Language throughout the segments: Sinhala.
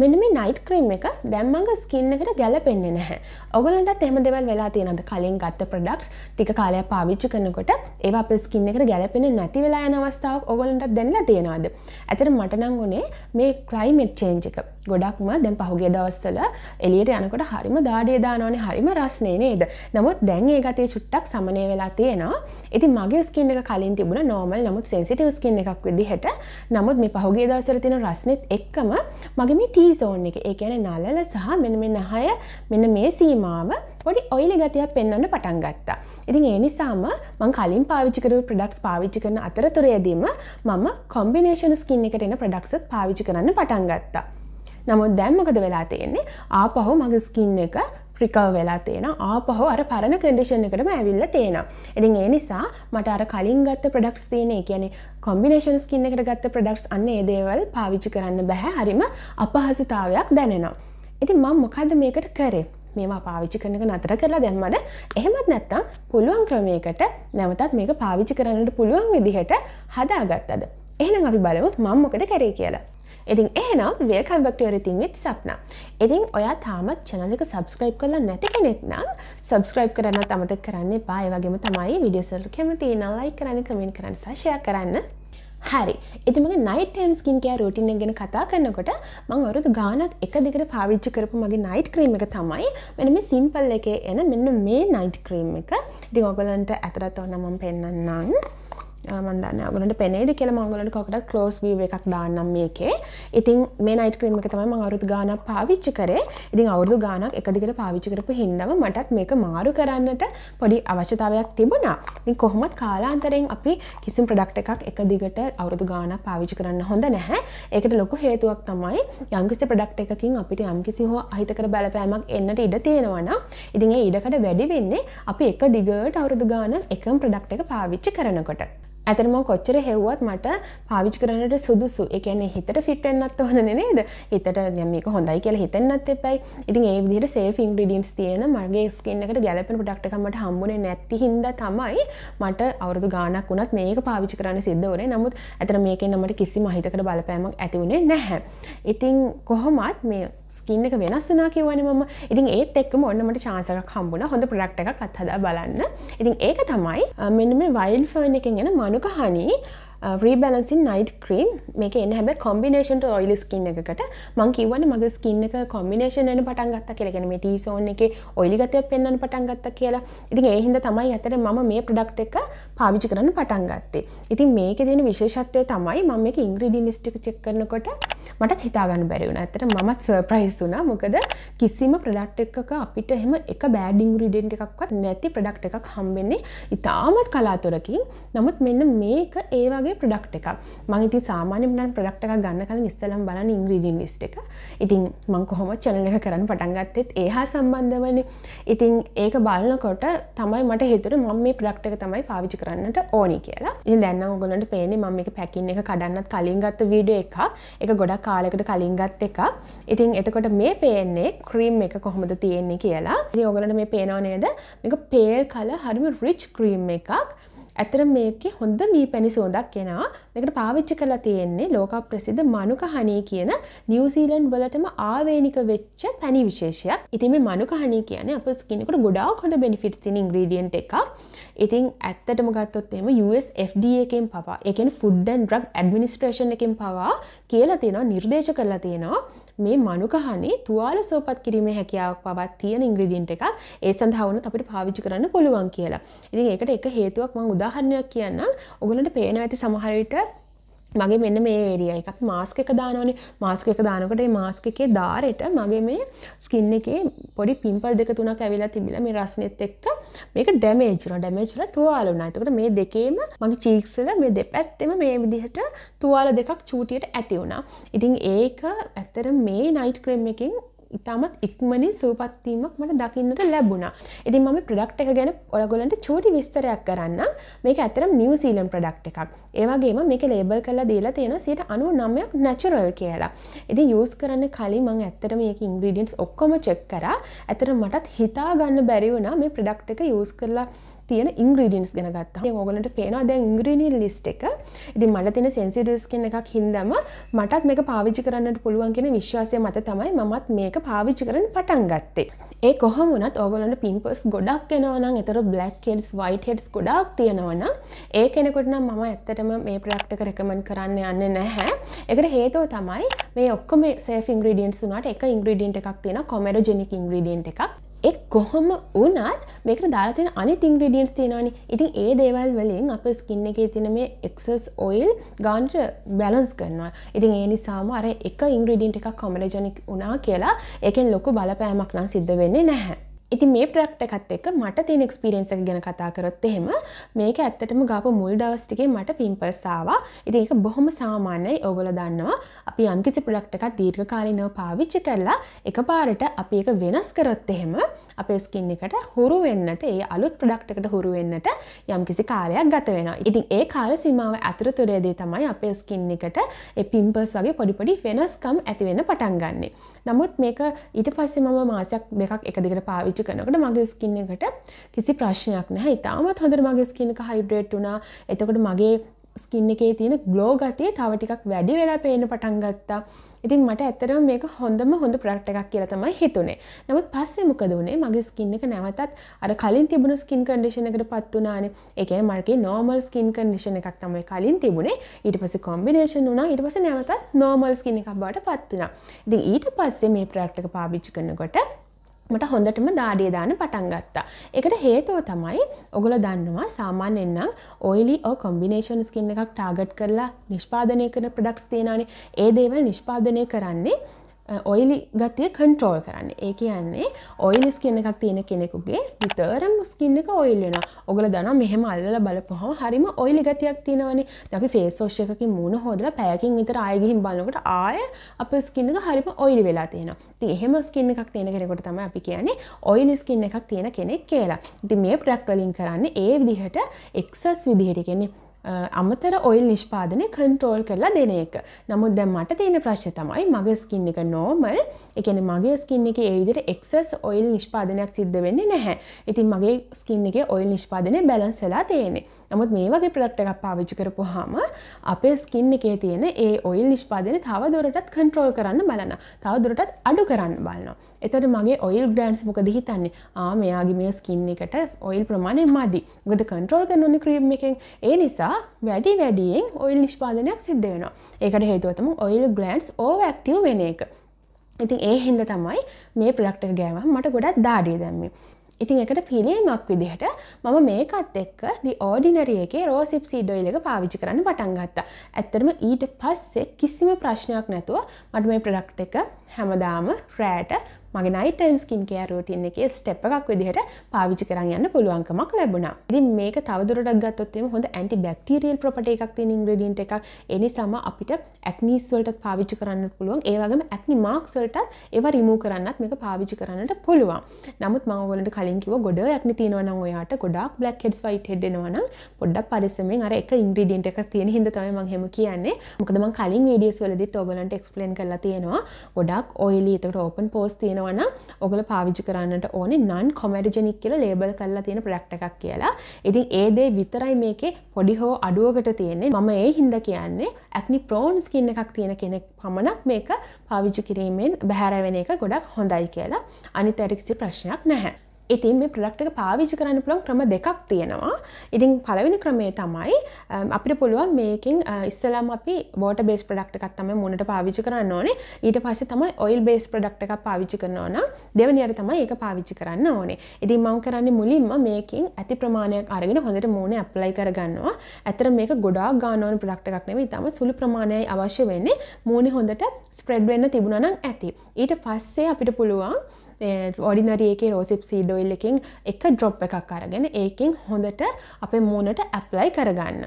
මෙන්න මේ නයිට් ක්‍රීම් එක දැම්මඟ ස්කින්න එකට ගැලපෙන්නේ නැහැ. ඔගලන්ට එහම දෙවල් වෙලා තියෙනද කලින් ගත්ත ප්‍රඩක්ස් ටික කාලය පාවිච්චි කරනකොට ඒ අප ස්කින්න එකට ගැලපෙන නැති වෙලා යන අවස්ථාවක් ඔගලන්ට දැන්ලා තියෙනවාද? ඇතර මටනං ගුණේ මේ ක්ලයිමට් චේන්ජ් එක. ගොඩක්ම දැන් පහුගේ දවස්සල එලියට යනකොට හරිම දාඩිය දානවනේ හරිම රස්නේ නේද නමුත් දැන් ඒ ගතේ චුට්ටක් සමනය වෙලා තියෙනවා ඉති මගේ ස්කින්න එක කලින් තිබුණ නෝමල් නමුත් සෙන්සිටව ස්කින්න එකක් විදිහට නමුත් මේ පහුගේ දවසර තියෙන රස්නෙත් එක්කම මගේ මේ ටීසෝන් එක ඒ කියන නලල සහ මෙන මේ නහය මෙන්න මේ සීමාව පොඩි ඔයිලි ගතියක් පෙන්වන්න පටන් ගත්තා. ඉතින් ඒ නිසාම මං කලින් පාවිච්චි කරු ප්‍රඩක්ස් පාවිච්චි කරන අතරතුරයේදීම මම කොම්බිනේෂන් ස්කින් එකට එන ප්‍රඩක්සත් පාවිච්චි කරන්න පටන් ගත්තා. නමුත් දැම්මකද වෙලා තියෙන්නේ ආපහු මගේ ස්කින් එක ප්‍රිකව වෙලා තියෙන ආපහු අර පරණ කඩිෂන් එකටම ඇවිල්ල තියෙන. ඉතින් ඒ නිසා මට අර කලින් ගත්ත ප්‍රඩක්ස් තියන කියන කොම්බිනේෂන් ස්කින්න එකට ගත්ත ප්‍රඩක්ස් අන්න ඒ දේවල් පාවිච්චි කරන්න බැහැ හරිම අපහසුතාවයක් දැනෙනවා. ඉතින් මං මොකද මේකට කරේ. මේවා පාවිච්චි කරනක නතර කරලා දැම්මද එහෙමත් නැත්තම් පුළුවන් ක්‍රමයකට නැවතත් මේක පාවිච්චි කරන්නට පුළුවන් විදිහට හදාගත්තද. එහෙනම් අපි බලමු මං මොකද කරේ කියලා. ඉතින් එහෙනම් වේකම් බක්ටවරතින් විත් සප්න. ඉතින් ඔයා තාමත් චනලක සබස්ක්‍රයිබ් කරලා නැති කෙනෙක් නම් සබස්ක්‍රයිබ් කරන්න අමතක කරන්න පාය වගේම තමයි විඩියසල් කැමති නලයි කරන්න කමෙන් කරන්න සශය කරන්න. හරි. ඉතිමගේ නයිටම් ස්කින් කෑ රෝටින ගැන කතා කරන්නකොට මං අවරුදු ගානක් එක දිගට පාවිච්චි කරපු මගේ නයිට් ක්‍රීම එක තමයි මෙන මේ සිම්පල් එක එන මෙන්න මේ නයිට් ක්‍රීම් එක. ඉතින් ඔගලන්ට ඇතරත් ඔන්න මම පෙන්න්නම් මන්දන්න ගලට පෙනේද කියල මංගලට කොකට කලෝස් වී එකක් දාන්නම් මේකේ. ඉතින් මේ නයිට ක්‍රීම එක තමයි අවරුදු ගාන පාවිච්චි කරේ. ඉතින් අවුදු ගානක් එකදිකට පාවිච්චි කරපු හින්දම මටත් මේක මාරු කරන්නට පොඩි අවශ්‍යතාවයක් තිබුණා. ඉතින් කොහොමත් කාලාන්තරයෙන් අපි කිසිම් ප්‍රඩක්් එකක් එක දිගට අවුදු ගාන පාවිච්චි කරන්න හොඳ නැහැ. ඒකට ලොකු හේතුවක් තමයි යම්කිසි ප්‍රඩක්් එකකින් අපිට යම්කිසි හෝ අහිතකර බලපෑමක් එන්නට ඉඩ තියෙනවන ඉතින් ඒ ඉඩකට වැඩි වෙන්නේ අපි එක දිගට අවුරුදු ගාන එකම් ප්‍රඩක්් එක පාවිච්චි කරනකොට. ඇතනම කොච්චර හෙව්වත් මට පාවිච් කරනට සුදුසු. එකන හිතට ෆිට්ෙන්න්නත් ඕන නේද? හිතට යමක හොඳයි කියලා හිතන්නත් එපයි. ඉතින් ඒ විදිහට සේෆ ඉන්ග්‍රඩියන්ස් තියෙන මගේ ස්කන්නකට ගැලපෙන ඩක්ටකමට හම්බුණ නැති හින්ද තමයි මට අවුරදු ගානක් වුණත් මේක පාවිචි කරන්න සිද්ධ වනේ නමුත් ඇතර මේකෙන් නමට කිසි මහිතකට බලපෑමක් ඇතිවුණේ නැහැ. ඉතිං කොහොමත් මේ ස්කින්න එක වෙනස් වනා කිවන ම ඉතින් ඒත් එක්කම ඔන්නමට චාසක හම්බුණ. හොඳ ප්‍රඩක්් එක කත්හද බලන්න. ඉතින් ඒක තමයි මෙන්න මේ වයිල් ෆර්න් එකෙන් ගැන මනුක හනි රීබලන්සින් නයිට් ක්‍රීම් මේක එන්න හැබ කොම්බිනේෂන්ට ඔයිල් ස්කින්න එකට මං කිවන මගේ ස්කින්න එක කොම්බිනේෂන් එන පටන් ගත්ත කියලගෙන මේ ටීසෝන් එක ඔයිලිගතය පෙන්න්න පටන් ගත්ත කියලා. ඉතින් ඒහින්ද තමයි ඇතර ම මේ ප්‍රඩක්් එක පාවිචි කරන්න පටන් ගත්තේ. ඉතින් මේක දෙන විශේෂත්වය තමයි මම මේක ඉංග්‍රඩි නිස්ටික චෙක් කරනකොට මටත් හිතාගන්න බැරිවුණ ඇතර මත් සර්ප්‍රයිස් වුනා මොකද කිසිම ප්‍රඩක්් එකක අපිට එහෙම එක බෑඩිං රිඩෙන්ට එකක්වත් නැති ප්‍රඩක්් එකක් හම්බෙන්නේ ඉතාමත් කලාතුරකින්. නමුත් මෙන්න මේක ඒවගේ වගේ ප්‍රඩක්් එකක්. මංඉති සාමාන්‍ය මන ප්‍රඩක්් එකක් ගන්න කල ඉස්සලම් බලන ඉංග්‍රීඩින් ලිස්ට එක. ඉතින් මං කොහොම චනල එක කරන්න පටන්ගත්තෙත් ඒහා සම්බන්ධවන. ඉතින් ඒක බලන්නකොට තමයි මට හිතුර මම මේ ප්‍රඩක්් එක තමයි පාවිචි කරන්නට ඕනි කියලා. ඉ දැන්න ඔගලට පේනේ මම එක පැකින් එක කඩන්නත් කලින් ගත්ත වීඩිය එකක්. එක ගොඩක් කාලෙකට කලින් ගත්ත එකක්. ඉතින් එතකොට මේ පේන්නේ ක්‍රීම් එක කොහොමද තියෙන්නේ කියලා. ඔගලට මේ පේනව නේද? මේක පේල් කල හරිම රිච් ක්‍රීම් එකක්. ඇතර මේක හොඳ මී පැණි සෝදක් කෙනා මේකට පාවිච්චි කරලා තියෙන්නේ ලෝක ප්‍රසිද්ධ මනුක හනී කියන නිවසීලන්ඩ් වලටම ආවේනික වෙච්ච පැණි විශේෂයක්. ඉතින් මේ මනුක හනී කියන්නේ අපේ ස්කින් එකට ගොඩාක් හොඳ බෙනිෆිට්ස් තියෙන ඉන්ග්‍රීඩියන්ට් එකක්. ඉතින් ඇත්තටම ගත්තොත් එහෙම US FDA එකෙන් පවා ඒ කියන්නේ Food and Drug Administration එකෙන් පවා කියලා තියෙනවා නිර්දේශ කරලා තියෙනවා මේ මනුකහනේ තුවාල සෝපත් කිරීමේ හැකියාවක් පවත් තියෙන ඉංග්‍රඩියන්ට එකක් ඒ සඳහවුණු අපිට පාවිච්චි කරන්න පුළුවන් කියලා. ඉතින් ඒකට එක හේතුවක් මං උදාහරණයක් කියන්න ඔගලට පේන ඇති සමහරවිට මගේ මෙන්න මේ ඒරිය එකක් මාස්ක එක දානවනේ. මාස්ක එක දානකොට මාස්ක එකේ ධාරයට මගේ මේ ස්කින්න එකේ පොඩි පිම්පල් දෙක තුනක් ඇවිලා තිබිලා මේ රස්නෙත් එක්ක මේක ඩැමේජ්න ඩැමේජ්ල තුවාලුනා එතකොට මේ දෙකේම මගේ චීක්සල මේ දෙපැත්තෙම මේ විදිහට තුවාල දෙකක් චූටියට ඇති වුණා. ඉතින් ඒක ඇත්තර මේ නයිට් ක්‍රම් එකින් ඉතාමත් ඉක්මනින් සූපත්වීමක් මට දකින්නට ලැබුණා. ඉතින් මම ප්‍රඩක්් එක ගැන ඔලගොලන්ට චෝටි විස්තරයක් කරන්න මේක ඇතරම් නිවසීලන් ප්‍රඩක්් එකක්. ඒවගේම මේක ලේබල් කලා දීලා තියෙන සිට අනු නම්යක් නැචරල් කියලා. ඉති යස් කරන්න කලින් මං ඇත්තට මේක ඉංග්‍රීඩියන්ස් ඔක්කොම චෙක් කර. ඇතර මටත් හිතා ගන්න බැරි වුණා මේ ප්‍රඩක්් එක යස් කරලා තියෙන ඉංග්‍රීඩියන්ස් ගැන ගත්තා ඔගලට පේනවා දැන් ඉංග්‍රීනිල් ලිස්ට් එක. ඉතින් මට තියෙන සෙන්සිටිව් ස්කින් එකක් හින්දාම මටත් මේක පාවිච්චි කරන්නට පුළුවන් කියන විශ්වාසය මත තමයි මමත් මේක පාවිච්චි කරන්න පටන් ගත්තේ. ඒ කොහොම වුණත් ඕගලන්ට පිම්පස් ගොඩක් එනවා නම් එතර බ්ලක් හෙඩ්ස් වයිට හෙඩ්ස් ගොඩක් තියෙනවන ඒ කෙනෙකුට නම් මම ඇත්තටම මේ ප්‍රක්්ටක රැකමන් කරන්න යන්න නැහැ. එකට හේතුව තමයි මේ ඔක්කොම සේ ඉංග්‍රඩියන්ස් වුනට එක ඉංග්‍රඩියන්ට එකක් තියෙන කොමඩ ජෙනික් ඉංග්‍රඩියන්ට එකක්. එක් කොහොම වනත් මේක දාලාතින අනි ඉංග්‍රඩියන්ස් තියෙනවානි. ඉතින් ඒ දේවල් වලින් අප ස්කින්න එකේ තින මේ එක්සස් ඔයිල් ගාන්ට බැලන්ස් කරනවා. ඉතින් ඒ නිසාම අර එක ඉංග්‍රඩියන්ට එකක් කොමඩජනික් වනා කියලා එකෙන් ලොකු බලපෑමක් නම් සිද්ධ වෙන්නේ නැහැ. ඉති මේ ප්‍රක්ට එකත් එක මට තියෙන එක්ස්පිරෙන්න්ස ගැන කතා කරොත් එහෙම මේක ඇත්තටම ගාප මුල් දවස්ටිගේ මට පිම්පස්සාවා ඉති ඒක බොහොම සාමාන්‍යයි. ඔගොල දන්නවා අපි යම්කිසි ප්‍රඩක්ට එකක් දීර්ඝ කාලිනව පාවිච්චි කරලා එක පාරට අපි එක වෙනස් කරොත් එහෙම අපේ ස්කින් එකට හුරු වෙන්නට ඒ අලුත් ප්‍රඩක්ටකට හුරු වෙන්නට යම්කිසි කාලයක් ගත වෙන ඉතින් ඒ කාල සීමාව ඇතුරතුරේදී තමයි අපේ ස්කින් එකට පිම්පස් වගේ පොඩිපොඩි වෙනස්කම් ඇතිවෙන පටන් ගන්නේ. නමුත් මේක ඊට පස්සේ මම මාසයක් දෙකක් එක දිගට පාවිච්චි පාවිච්චි කරනකට මගේ ස්කින්න එකට කිසි ප්‍රශ්නයක් නැහැ. ඉතාමත් හොඳර මගේ ස්කින්නක හයිඩ්‍රේට් වුණා. එතකොට මගේ ස්කින්න එකේ තියෙන ග්ලෝ ගතිය තව ටිකක් වැඩි වෙලා පේන පටන් ගත්තා. ඉතින් මට ඇත්තරම මේක හොඳම හොඳ ප්‍රක්ට එකක් කියලා තමයි හිතුනේ. නමුත් පස්සේ මොකද වුණේ මගේ ස්කින්න එක නැවතත් අර කලින් තිබුණ ස්කින් කන්ඩිෂන එකට පත් වුණානේ. ඒ කියන්නේ මගේ නෝමල් ස්කින් කන්ඩිෂන එකක් තමයි කලින් තිබුණේ. ඊට පස්සේ කොම්බිනේෂන් වුණා. ඊට පස්සේ නැවතත් නෝමල් ස්කින් එකක් බවට පත් වුණා. ඉතින් ඊට පස්සේ මේ ප්‍රක්ට එක පාවිච්චි කරනකොට මට හොඳටම දාඩිය දාන පටන් ගත්තා. එකට හේතුව තමයි ඔගොල දන්නවා සාමාන්‍යෙන්නම් ඔයිලි ඕ කොම්බිනේෂන් ස්කින්න එකක් ටාගට් කරලා නිෂ්පාදනය කරන ප්‍රඩක්ස් තියෙනනේ ඒ දේවල් නිෂ්පාදනය කරන්නේ ඔයිලි ගතිය කන්ට්‍රෝල් කරන්න. ඒ කියන්නේ ඔයිලි ස්කින්න එකක් තියෙන කෙනෙකුගේ විතරම් ස්කින්න එක ඔයිල්ලෙන ඔගල දන මෙහෙම අල්ල බලපහම හරිම ඔයිලි ගතියක් තියෙනවනි. අපි ෆේසෝෂයකින් මුණ හෝදල පැයකින් විතර අයගිහිම් බලකට ආය අප ස්කින්න එක හරිම ඔයිලි වෙලා තියෙන ති එහෙම ස්කින්න එකක් තියෙන කෙනෙකොට තම අපි කියන්නේ ඔයිලි ස්කින්න එකක් තියෙන කෙනෙක් කියලා. ඉති මේ ප්‍රක්ටලින් කරන්න ඒ විදිහට එක්සස් විදිහට. කෙනෙ අමතර ඔයිල් නිෂ්පාදනය කන්ට්‍රෝල් කරලා දෙන එක. නමුත් දැම් මට තියෙන ප්‍රශ්ය තමයි මගේ ස්කින්න එක නෝමල් එකන මගේ ස්කින්න එක ඒවිදිර එක්සස් ඔයිල් නිෂ්පාදනයක් සිද්ධ වෙන්නේ නැහැ. ඉතින් මගේ ස්කින්න එක ඔයිල් නිෂ්පාදනය බැලන්සලා තියෙනෙ නමුත් මේ වගේ ප්‍රක්ට එකක් පාවිච්චි කරපු හාම අපේ ස්කින්න එකේ තියෙන ඒ ඔයිල් නිෂ්පාදන තව දුරටත් කන්ට්‍රෝල් කරන්න බලන තව දුරටත් අඩු කරන්න බලනවා. එතට මගේ ඔයිල් ග්‍රන්ස් මොකද හිතන්නේ? ආ මෙයාගේ මේ ස්කින්න එකට ඔයිල් ප්‍රමාණය මදි. ගොද කන්ට්‍රෝල් කරනොන ක්‍රීම් එකෙන්. ඒ නිසා වැඩි වැඩියෙන් ඔයිල් නිෂ්පාදනයක් සිද්ධ වෙනවා. ඒකට හේතුවතම ඔයිල් ග්ලන්ස් ඕ ඇක්ටව් වෙන එක. ඉතින් ඒ හින්ද තමයි මේ ප්‍රක්ට ගෑම මට ගොඩත් දාඩිය දැම්මේ. ඉතින් එකට පිළීමක් විදිහට මම මේකත් එක්ක දි ඕඩිනරියගේ රෝසිප් සීඩොයිල එක පාවිච්චි කරන්න පටන් ගත්තා. ඇත්තරම ඊට පස්සේ කිසිම ප්‍රශ්නයක් නැතුව මට මේ ප්‍රඩක්් එක හැමදාම රෑට මගේ නයිටයිම් ස්කින් කෑ රෝටින් එක ස්ටප් එකක් විදිහට පාවිච්චි කරන්න යන්න පුළුවන්කමක් ලැබුණා. ඉතින් මේක තවදුරටත් ගත්තොත්තෙම හොඳ ඇන්ටි බැක්ටීරියල් ප්‍රොපට එකක් තියෙන ඉන්ග්‍රඩියන්ට් එකක්. එනි සම අපිට ඇක්නීස් වලට පාවිච්චි කරන්න පුළුවන්. ඒ වගේම ඇක්නි මාක්ස් වලට ඒවා රිමූව් කරන්නත් මේක පාවිච්චි කරන්නට පුළුවන්. නමුත් මම ඔයගලන්ට කලින් කිව්වා ගොඩ ඇක්නි තියෙනවා නම් ඔයාට ගොඩාක් බ්ලැක් හෙඩ්ස් වයිට් හෙඩ් එනවා නම් පොඩ්ඩක් පරිස්සමෙන් අර එක ඉන්ග්‍රීඩියන්ට් එකක් තියෙන හින්දා තමයි මම එහෙම කියන්නේ. මොකද මම කලින් වීඩියෝස් වලදීත් ඔයගලන්ට එක්ස්ප්ලেইন කරලා තියෙනවා. ගොඩක් ඔයිලි ඒකට ඕපන් පෝස් තියෙනවා. නම් ඔගල පාවිච්චි කරන්නට ඕනේ නන් කොමඩිජනික් කියල ලේබල් කරලා තියෙන ප්‍රක්ට එකක් කියලා. ඉතින් ඒදේ විතරයි මේකේ පොඩි හෝ අඩුවකට තියෙන්නේ. මම ඒ හින්ද කියන්නේ ඇක්නි ප්‍රෝන් ස්කින්න එකක් තියෙන කෙනෙක් පමණක් මේක පාවිච්චි කිරීමෙන් බැහැරවෙන එක ගොඩක් හොඳයි කියලා. අනි තැරික්සි ප්‍රශ්නයක් නැහැ. ඉතින් මේ ප්‍රඩක්ටක පාවිචි කරන්න පුළන් ක්‍රම දෙකක් තියෙනවා. ඉතින් පලවෙනි ක්‍රමේ තමයි අපිට පුළුවන් මේකින් ඉස්සලාම අපි බෝට බේස් ප්‍රඩක්ට එකක් තම මුණට පාවිචි කරන්න ඕනේ. ඊට පස්සේ තමයි ඔයිල් බේස් ප්‍රඩක්ට එකක් පාවිචි කරනවන දෙවනියට තමයි ඒක පාවිච්චි කරන්න ඕනේ. ඉතින් මං කරන්නේ මුලින්ම මේකින් ඇති ප්‍රමාණයක් අරගෙන හොඳට මූුණ ඇප්ලයි කරගන්නවා. ඇතර මේක ගොඩා ගානෝන ප්‍රඩක්ට එකක් නෙවෙයි තම සුළු ප්‍රමාණයයි අවශ්‍ය වෙන්නේ. මූුණ හොඳට ස්ප්‍රෙඩ් වෙන්න තිබුණනම් ඇති. ඊට පස්සේ අපිට පුළුවන් ඔඩිනරියගේ රෝසිප් සීඩොයිල් එකින් එක ඩ්‍රොප් එකක් අරගෙන ඒකින් හොඳට අපේ මූනට ඇප්ලයි කරගන්න.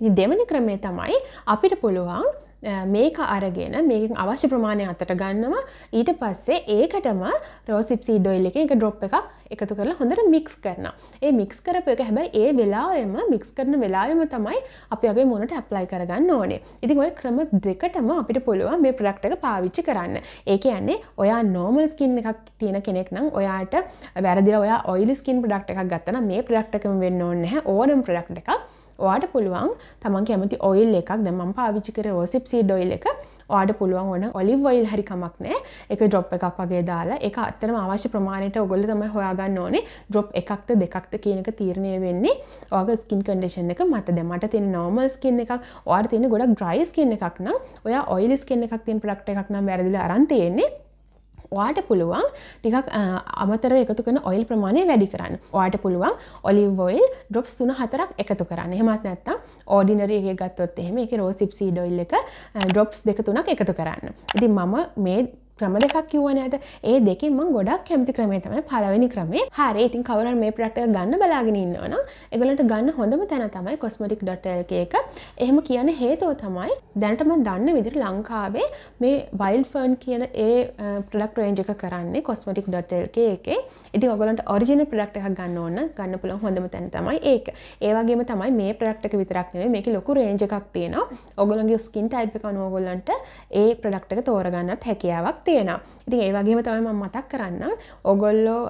දෙවනි ක්‍රමේ තමයි අපිට පුළුවන් මේක අරගෙන මේකින් අවශ්‍ය ප්‍රමාණය අතට ගන්නවා ඊට පස්සේ ඒකටම රෝසිප්සී ඩොයිල් එක එක ඩ්‍රොප් එකක් එකතු කරලා හොඳට මික්ස් කරන ඒ මික්ස් කරප එක හැබැයි ඒ වෙලායම මික්ස් කරන වෙලායම තමයි අපි අපේ මුණට ඇප්ලයි කරගන්න ඕනේ. ඉතින් ඔය ක්‍රම දෙකටම අපිට පුළුවන් මේ ප්‍රඩක්ට එක පාවිච්චි කරන්න. ඒක යන්නේ ඔයා නෝමල් ස්කින් එකක් තියෙන කෙනෙක් නම් ඔයාට වැරදිල ඔයා ඔයිලි ස්කින් ප්‍රඩක්් එකක් ගත්තන මේ ප්‍රඩක්ටකම වෙන්න ඕන්න ඕනම් ප්‍රඩක්් එකක් ඔයාට පුළුවන් තමන් කැමති ඔයිල් එකක්. දැමම් පාවිච්චි කර රෝසිප්සී ඩොයිල් එක. වාට පුළුවන් ඕන ඔලිව් වයිල් හරි කමක් නෑ. එක ඩ්‍රොප් එකක් වගේ දාලා එක අත්තරම අවශ්‍ය ප්‍රමාණයට ඔගොල්ල තමයි හොයාගන්න ඕනේ. ඩ්‍රොප් එකක්ද දෙකක්ද කියනක තීරණය වෙන්නේ ඔග ස්කින් කඩේෂන් එක මත. දෙමට තින නෝමල් ස්කින් එකක් වාට තියෙන ගොඩක් ඩ්‍රයි ස්කින් එකක් නම් ඔය ඔයිල් ස්කින් එකක් තින් ප්‍රක්ට එකක් නම් වැරදිල අරන්තියෙන්නේ වාට පුළුවන් ටිකක් අමතර එකතු කන ඔයිල් ප්‍රමාණය වැඩි කරන්න. වාට පුළුවන් ඔලිවෝයිල් ඩොප්ස් තුන හතරක් එකතු කරන්න. හෙමත් නැත්තම් ඕඩිනරගේ ගත්තොත් එහෙම එක රෝසිප්සී ඩොයිල් එක ඩොප්ස් දෙක තුනක් එකතු කරන්න. ඉතින් මම මේ ක්‍රම දෙකක් කිව්වන ඇද ඒ දෙකින් මං ගොඩක් කැමති ක්‍රමේ තමයි පලවෙනි ක්‍රමේ හරි ඉතින් කවරන් මේ ප්‍රට්ට ගන්න බලාගෙන ඉන්නවන එගලට ගන්න හොඳම තැන තමයි කොස්මටික් ඩොටල්ක එක. එහෙම කියන හේතුව තමයි දැනටම දන්න විදිර ලංකාවේ මේ වයිල් ෆර්න් කියන ඒ ප්‍රඩක් රේජ එක කරන්නේ කොස්මටික් ඩොටල්ක එක. ඉති ඔගලන්ට ඔරිජින ප්‍රඩක්් එකක් ගන්න ඕන්න ගන්න පුළන් හොඳම තැන තමයි ඒක. ඒවගේම තමයි මේ ප්‍රඩක්්ක විතරක්නේ මේක ලොකු රේජ එකක් තියෙන ඔගොලගේ ස්කින් ටයිප් එක නොගොල්ලන්ට ඒ ප්‍රඩක්්ක තෝරගන්නත් හැකියාවක් තියෙනවා. ඉතින් ඒ වගේම තමයි මම මතක් කරන්න ඔගොල්ලෝ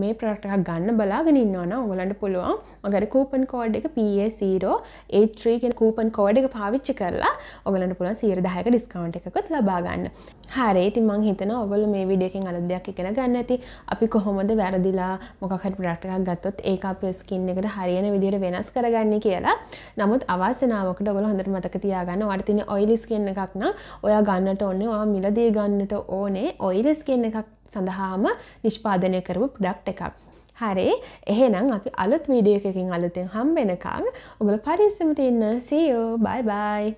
මේ ප්‍රටක් ගන්න බලාගෙන ඉන්නවන ඔගලන්ට පුළුවන් මගර කූපන් කෝඩ් එක පසීරෝ ඒත්‍රීගෙන් කූපන් කෝඩ් එක පාවිච්චි කරලා ඔගලන්ට පුළුවන් සීරදායක ඩිස්කවන්් එකකුත් ලබාගන්න හරේ ඉතින් මං හිතන ඔගොල මේ විඩියකින් අල දෙයක් ඉගෙන ගන්න ඇති. අපි කොහොමද වැරදිලා මොකකට ප්‍රට්ටක් ගත්තොත් ඒ අප ස්කින් එකට හරියන විදිර වෙනස් කරගන්න කියලා. නමුත් අවසනාවකට ඔගොල හොඳට මතක තියාගන්න. වර්තින ඔයිලිස් කියන්න එකක්න ඔයා ගන්නට ඔන්න මිලදී ගන්නට ඕ ඕනේ ඔයිලස් කියන්න එකක් සඳහාම නිෂ්පාදනය කරපු ප්‍රඩක්් එකක්. හරේ එහෙනම් අපි අලුත් වීඩියෝ එකකින් අලුතෙන් හම්බෙනකම් ඔගල පරිස්සමට ඉන්න සීයෝ බයි බයි.